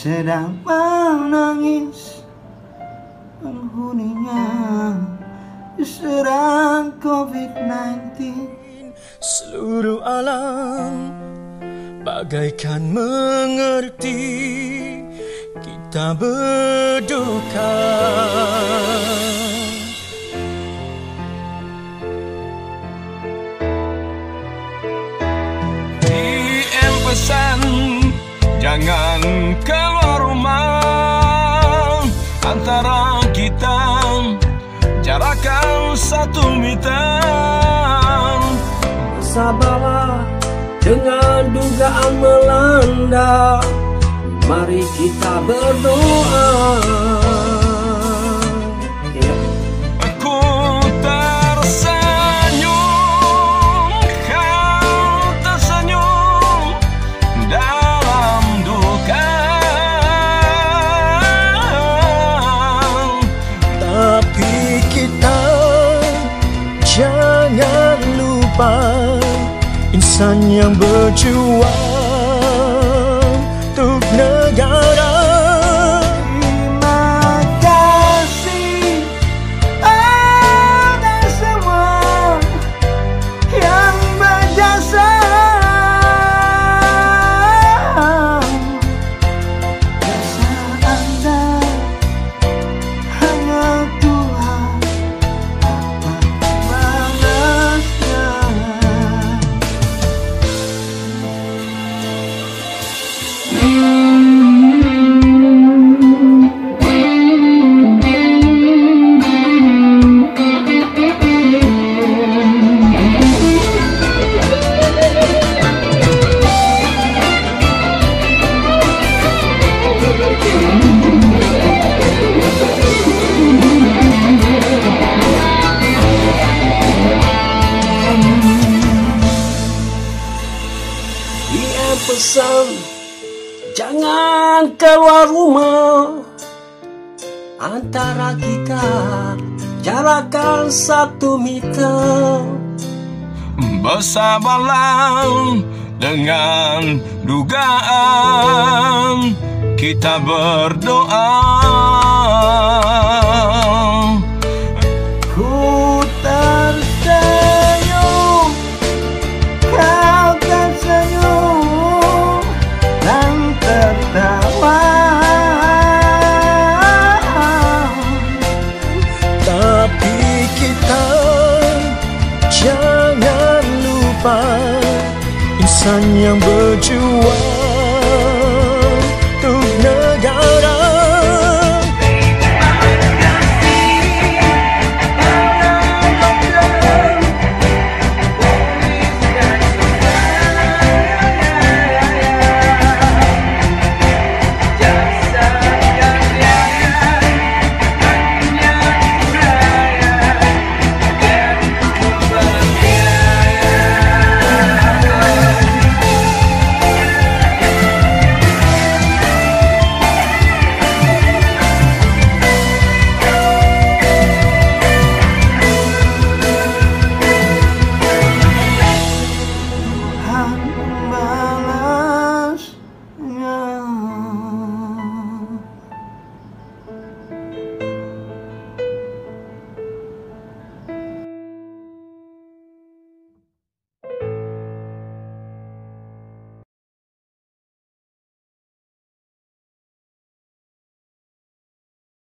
sedang menangis Penghuninya diserang COVID-19 Seluruh alam bagaikan mengerti kita berduka. DM pesan Jangan keluar rumah Antara kita. Jarakan satu meter. Sabarlah dengan dugaan melanda. Mari kita berdoa insan yang berjuang DM pesan Jangan keluar rumah. Antara kita Jarakan satu meter. Bersabarlah dengan dugaan. Kita berdoa insan yang berjuang